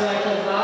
So I can